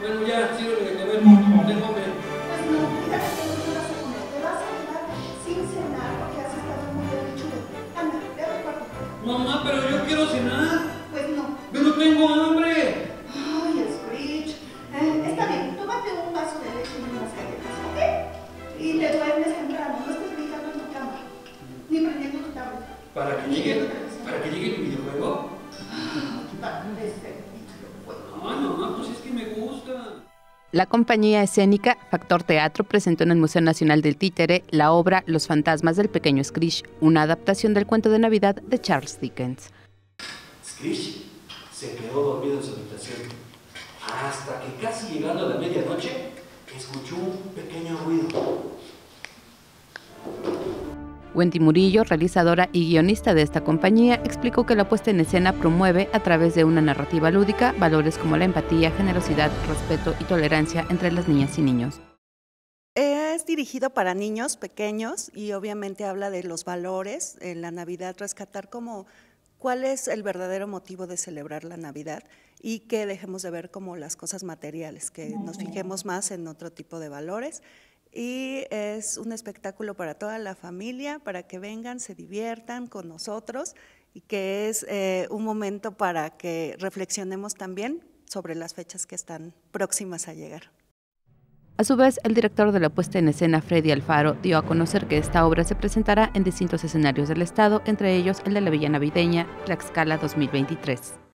Bueno, ya, sírveme de comer, tengo hambre. Pues no, fíjate que no te vas a comer, te vas a quedar sin cenar porque has estado muy derechudo. Anda, ve a tu cuarto. Mamá, pero yo quiero cenar. Pues no. Pero tengo hambre. Ay, Screech. Eh, está bien, tómate un vaso de leche y unas galletas, ¿ok? Y te duermes temprano, no estés brincando en tu cama, ni prendiendo tu tablet. ¿Para que llegue, La compañía escénica Factor Teatro presentó en el Museo Nacional del Títere la obra Los fantasmas del pequeño Screech, una adaptación del cuento de Navidad de Charles Dickens. Screech se quedó dormido en su habitación hasta que casi llegando a la medianoche escuchó un pequeño ruido. Wendy Murillo, realizadora y guionista de esta compañía, explicó que la puesta en escena promueve, a través de una narrativa lúdica, valores como la empatía, generosidad, respeto y tolerancia entre las niñas y niños. Es dirigido para niños pequeños y obviamente habla de los valores en la Navidad, rescatar como cuál es el verdadero motivo de celebrar la Navidad y que dejemos de ver como las cosas materiales, que nos fijemos más en otro tipo de valores. Y es un espectáculo para toda la familia, para que vengan, se diviertan con nosotros y que es eh, un momento para que reflexionemos también sobre las fechas que están próximas a llegar. A su vez, el director de la puesta en escena, Freddy Alfaro, dio a conocer que esta obra se presentará en distintos escenarios del estado, entre ellos el de la Villa Navideña, Tlaxcala 2023.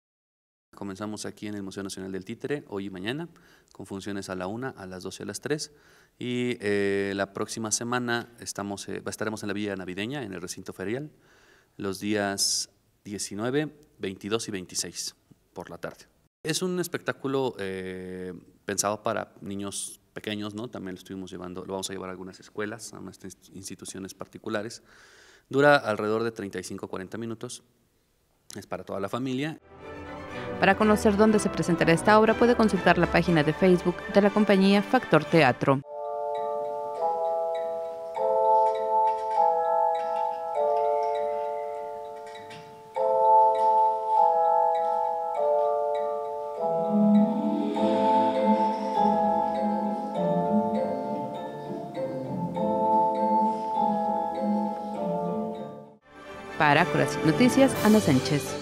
Comenzamos aquí en el Museo Nacional del Títere, hoy y mañana, con funciones a la 1, a las 12 y a las 3. Y eh, la próxima semana estamos, eh, estaremos en la Villa Navideña, en el recinto ferial, los días 19, 22 y 26 por la tarde. Es un espectáculo eh, pensado para niños pequeños, ¿no? También lo estuvimos llevando, lo vamos a llevar a algunas escuelas, a unas instituciones particulares. Dura alrededor de 35 40 minutos. Es para toda la familia. Para conocer dónde se presentará esta obra puede consultar la página de Facebook de la compañía Factor Teatro. Para Corazón Noticias, Ana Sánchez.